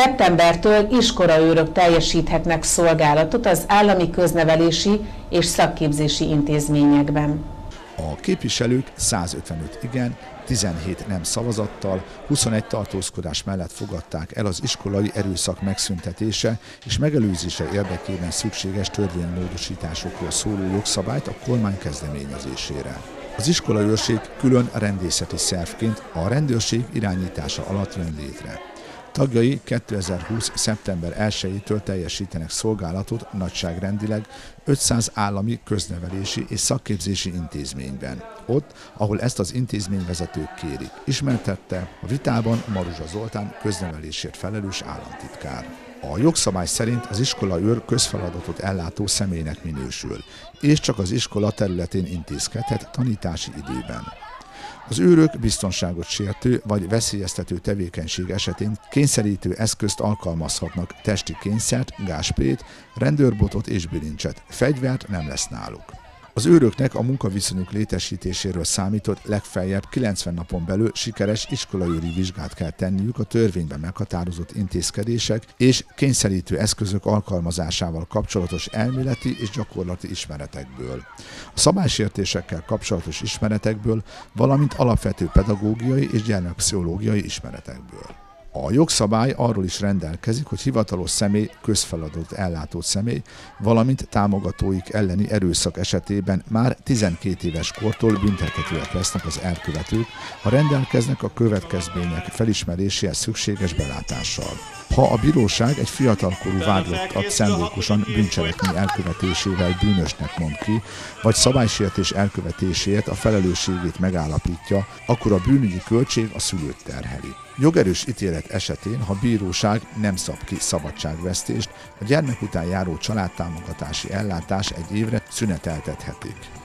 Szeptembertől iskolaőrök teljesíthetnek szolgálatot az állami köznevelési és szakképzési intézményekben. A képviselők 155 igen, 17 nem szavazattal, 21 tartózkodás mellett fogadták el az iskolai erőszak megszüntetése és megelőzése érdekében szükséges törvénymódosításokról szóló jogszabályt a kormány kezdeményezésére. Az iskolaőrség külön rendészeti szervként a rendőrség irányítása alatt jön létre. Tagjai 2020. szeptember 1-től teljesítenek szolgálatot nagyságrendileg 500 állami köznevelési és szakképzési intézményben. Ott, ahol ezt az intézményvezetők kérik, ismertette a vitában Maruzsa Zoltán köznevelésért felelős államtitkár. A jogszabály szerint az iskola őr közfeladatot ellátó személynek minősül, és csak az iskola területén intézkedhet tanítási időben. Az őrök biztonságot sértő vagy veszélyeztető tevékenység esetén kényszerítő eszközt alkalmazhatnak, testi kényszert, gásprét, rendőrbotot és bilincset. Fegyvert nem lesz náluk. Az őröknek a munkaviszonyuk létesítéséről számított legfeljebb 90 napon belül sikeres iskolaőri vizsgát kell tenniük a törvényben meghatározott intézkedések és kényszerítő eszközök alkalmazásával kapcsolatos elméleti és gyakorlati ismeretekből. A szabálysértésekkel kapcsolatos ismeretekből, valamint alapvető pedagógiai és gyermekpszichológiai ismeretekből. A jogszabály arról is rendelkezik, hogy hivatalos személy, közfeladott ellátó személy, valamint támogatóik elleni erőszak esetében már 12 éves kortól büntethetőek lesznek az elkövetők, ha rendelkeznek a következmények felismeréséhez szükséges belátással. Ha a bíróság egy fiatalkorú vádlottat szándékosan bűncselekmény elkövetésével bűnösnek mond ki, vagy szabálysértés elkövetéséért a felelősségét megállapítja, akkor a bűnügyi költség a szülőt terheli. Jogerős ítélet esetén, ha bíróság nem szab ki szabadságvesztést, a gyermek után járó családtámogatási ellátás egy évre szüneteltethetik.